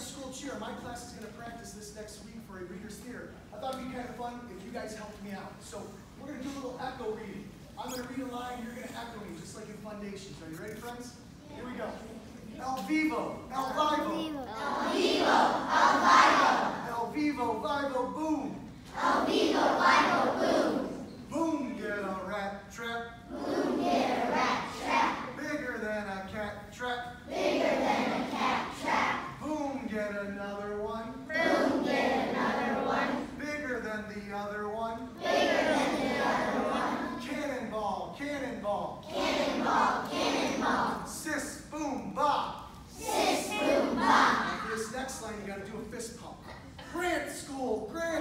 A school cheer. My class is going to practice this next week for a reader's theater. I thought it'd be kind of fun if you guys helped me out. So we're going to do a little echo reading. I'm going to read a line, you're going to echo me, just like in Foundations. Are you ready, friends? Here we go. El vivo, el vivo. El vivo, el vivo, El vivo, vivo, boom. el vivo, vivo, boom. Boom, get a rat trap. Boom, get a rat trap. Bigger than a cat trap. Bigger than a cat trap. Boom, get another one. Boom, get another one. Bigger than the other one. Bigger than the other one. Cannonball, cannonball. Cannonball, cannonball. Sis, boom, bop. Sis, boom, bop. For this next line, you gotta do a fist pump. Grant school, grant school. Grant school,